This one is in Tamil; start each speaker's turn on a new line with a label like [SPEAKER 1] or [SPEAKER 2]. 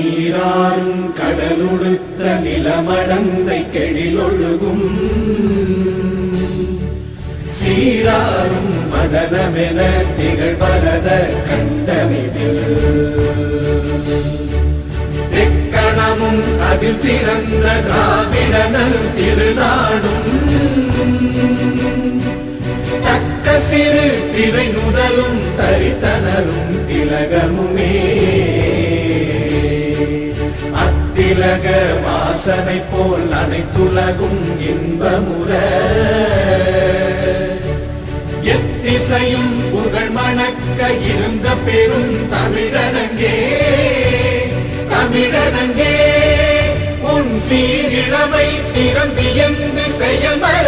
[SPEAKER 1] நீராறும் கடலுடுத்த நிலமடந்தை கெழிலொழுகும். சீராரும் மதனமென திகழ்வரத கண்டமிதில் எக்கணமும் அதில் சிறந்த திராவிடனல் திருநாடும். தக்க சிறு பிறை நுதலும் தரித்தனரும் திலகம். திலக வாசனை போல் அனைத்துலகும் இன்பமுற. எத்திசையும் புகழ் மணக்க இருந்த பெரும் தமிழனங்கே தமிழனங்கே உன் சீரிழமை திறந்து செயல் செயல்பட